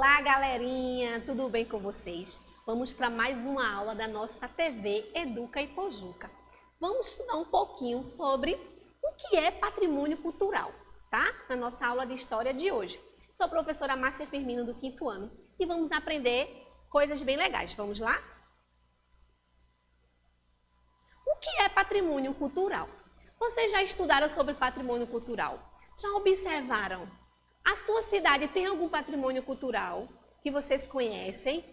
Olá, galerinha! Tudo bem com vocês? Vamos para mais uma aula da nossa TV Educa e Pojuca. Vamos estudar um pouquinho sobre o que é patrimônio cultural, tá? Na nossa aula de história de hoje. Sou a professora Márcia Firmino, do quinto ano, e vamos aprender coisas bem legais. Vamos lá? O que é patrimônio cultural? Vocês já estudaram sobre patrimônio cultural? Já observaram? A sua cidade tem algum patrimônio cultural que vocês conhecem?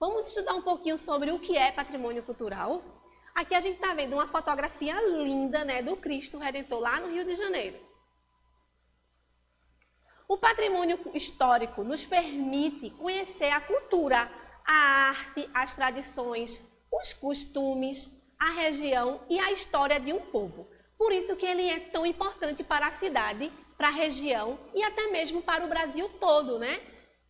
Vamos estudar um pouquinho sobre o que é patrimônio cultural? Aqui a gente está vendo uma fotografia linda né, do Cristo Redentor lá no Rio de Janeiro. O patrimônio histórico nos permite conhecer a cultura, a arte, as tradições, os costumes, a região e a história de um povo. Por isso que ele é tão importante para a cidade, para a região e até mesmo para o Brasil todo, né?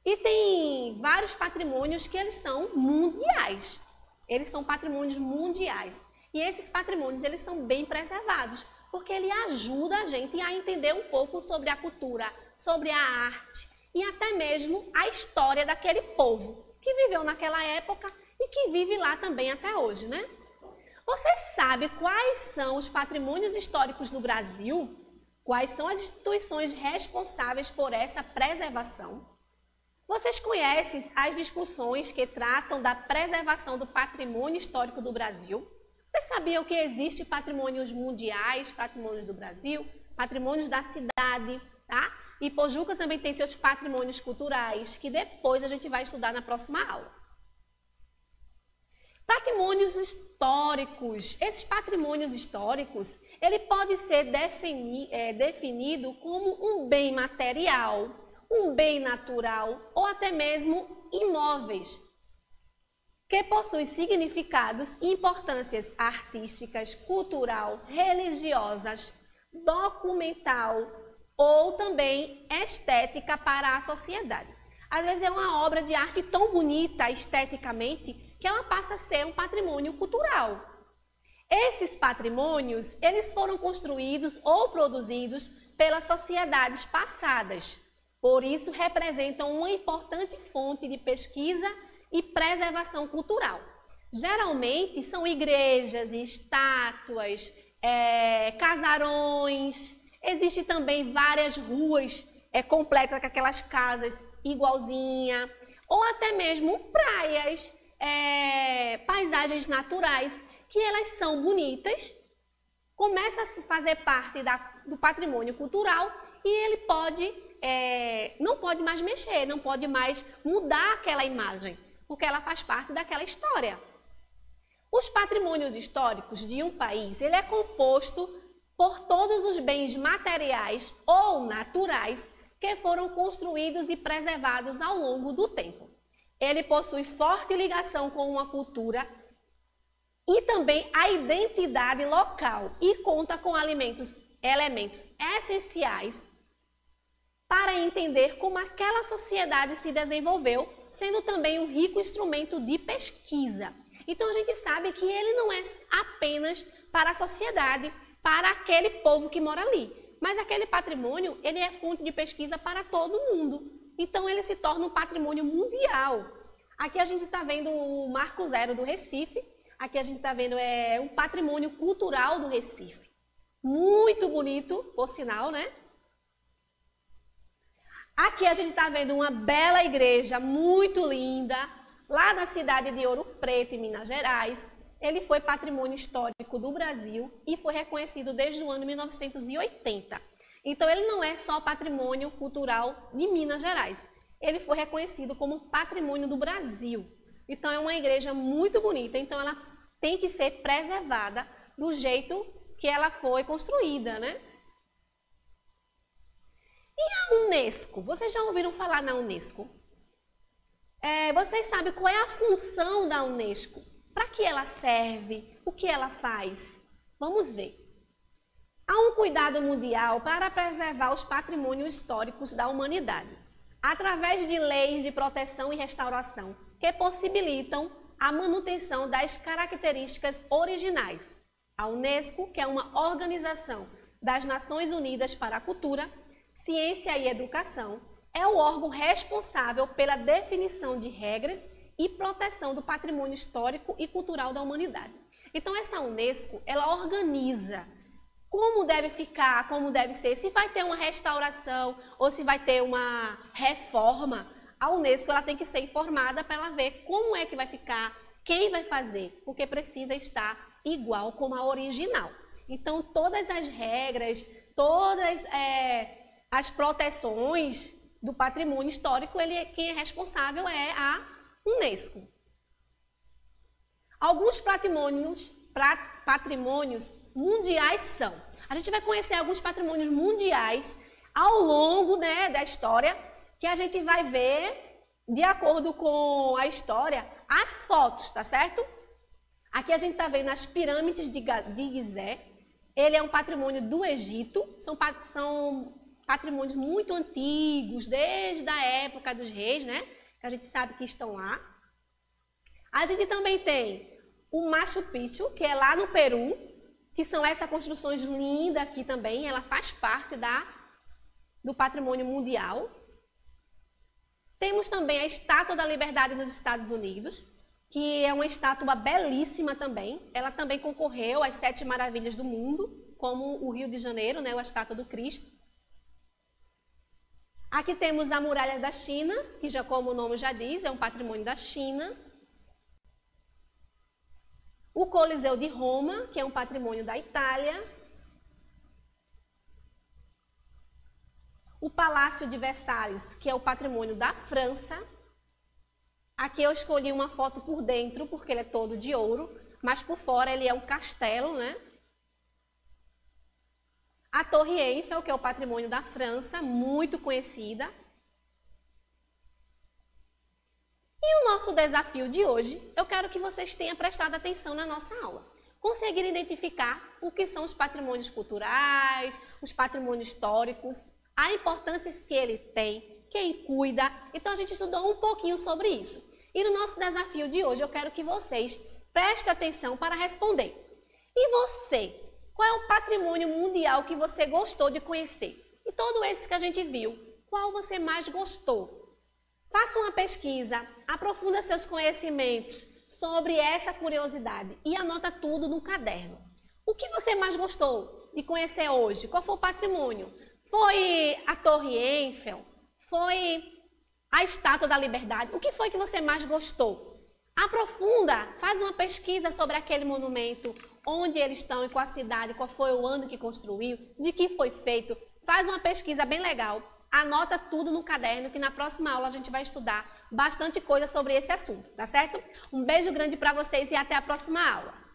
E tem vários patrimônios que eles são mundiais. Eles são patrimônios mundiais. E esses patrimônios, eles são bem preservados, porque ele ajuda a gente a entender um pouco sobre a cultura, sobre a arte e até mesmo a história daquele povo que viveu naquela época e que vive lá também até hoje, né? Você sabe quais são os patrimônios históricos do Brasil? Quais são as instituições responsáveis por essa preservação? Vocês conhecem as discussões que tratam da preservação do patrimônio histórico do Brasil? Vocês sabiam que existe patrimônios mundiais, patrimônios do Brasil, patrimônios da cidade, tá? E Pojuca também tem seus patrimônios culturais, que depois a gente vai estudar na próxima aula. Patrimônios históricos. Esses patrimônios históricos, ele pode ser defini é, definido como um bem material, um bem natural ou até mesmo imóveis, que possuem significados e importâncias artísticas, cultural, religiosas, documental ou também estética para a sociedade. Às vezes é uma obra de arte tão bonita esteticamente que ela passa a ser um patrimônio cultural. Esses patrimônios, eles foram construídos ou produzidos pelas sociedades passadas. Por isso, representam uma importante fonte de pesquisa e preservação cultural. Geralmente, são igrejas, estátuas, é, casarões. Existem também várias ruas é, completas com aquelas casas igualzinha. Ou até mesmo praias é, paisagens naturais, que elas são bonitas, começa a fazer parte da, do patrimônio cultural e ele pode, é, não pode mais mexer, não pode mais mudar aquela imagem, porque ela faz parte daquela história. Os patrimônios históricos de um país, ele é composto por todos os bens materiais ou naturais que foram construídos e preservados ao longo do tempo. Ele possui forte ligação com uma cultura e também a identidade local e conta com alimentos, elementos essenciais para entender como aquela sociedade se desenvolveu, sendo também um rico instrumento de pesquisa. Então a gente sabe que ele não é apenas para a sociedade, para aquele povo que mora ali, mas aquele patrimônio, ele é fonte de pesquisa para todo mundo. Então ele se torna um patrimônio mundial. Aqui a gente está vendo o Marco Zero do Recife, aqui a gente está vendo é, um patrimônio cultural do Recife. Muito bonito, por sinal, né? Aqui a gente está vendo uma bela igreja, muito linda, lá na cidade de Ouro Preto, em Minas Gerais. Ele foi patrimônio histórico do Brasil e foi reconhecido desde o ano 1980. Então, ele não é só patrimônio cultural de Minas Gerais, ele foi reconhecido como patrimônio do Brasil. Então, é uma igreja muito bonita. Então, ela tem que ser preservada do jeito que ela foi construída, né? E a Unesco? Vocês já ouviram falar na Unesco? É, vocês sabem qual é a função da Unesco? Para que ela serve? O que ela faz? Vamos ver. Há um cuidado mundial para preservar os patrimônios históricos da humanidade através de leis de proteção e restauração que possibilitam a manutenção das características originais. A Unesco, que é uma organização das Nações Unidas para a Cultura, Ciência e Educação, é o órgão responsável pela definição de regras e proteção do patrimônio histórico e cultural da humanidade. Então essa UNESCO, ela organiza como deve ficar, como deve ser, se vai ter uma restauração ou se vai ter uma reforma. A Unesco ela tem que ser informada para ela ver como é que vai ficar, quem vai fazer, porque precisa estar igual como a original. Então todas as regras, todas é, as proteções do patrimônio histórico, ele, quem é responsável é a Unesco. Alguns patrimônios, patrimônios mundiais são. A gente vai conhecer alguns patrimônios mundiais ao longo né, da história, que a gente vai ver, de acordo com a história, as fotos, tá certo? Aqui a gente está vendo as pirâmides de Gizé. Ele é um patrimônio do Egito, são, são patrimônios muito antigos, desde a época dos reis, né? Que a gente sabe que estão lá. A gente também tem o Machu Picchu, que é lá no Peru, que são essas construções lindas aqui também, ela faz parte da, do patrimônio mundial. Temos também a Estátua da Liberdade nos Estados Unidos, que é uma estátua belíssima também. Ela também concorreu às Sete Maravilhas do Mundo, como o Rio de Janeiro, né, a Estátua do Cristo. Aqui temos a Muralha da China, que já como o nome já diz, é um patrimônio da China. O Coliseu de Roma, que é um patrimônio da Itália. O Palácio de Versalhes, que é o patrimônio da França. Aqui eu escolhi uma foto por dentro, porque ele é todo de ouro, mas por fora ele é um castelo, né? A Torre Eiffel, que é o patrimônio da França, muito conhecida. E o nosso desafio de hoje, eu quero que vocês tenham prestado atenção na nossa aula. Conseguir identificar o que são os patrimônios culturais, os patrimônios históricos, a importância que ele tem, quem cuida. Então a gente estudou um pouquinho sobre isso. E no nosso desafio de hoje, eu quero que vocês prestem atenção para responder. E você, qual é o patrimônio mundial que você gostou de conhecer? E todos esses que a gente viu, qual você mais gostou? Faça uma pesquisa, aprofunda seus conhecimentos sobre essa curiosidade e anota tudo no caderno. O que você mais gostou de conhecer hoje? Qual foi o patrimônio? Foi a Torre Eiffel? Foi a Estátua da Liberdade? O que foi que você mais gostou? Aprofunda, faz uma pesquisa sobre aquele monumento, onde eles estão e qual a cidade, qual foi o ano que construiu, de que foi feito. Faz uma pesquisa bem legal, anota tudo no caderno que na próxima aula a gente vai estudar bastante coisa sobre esse assunto, tá certo? Um beijo grande para vocês e até a próxima aula.